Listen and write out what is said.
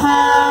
huh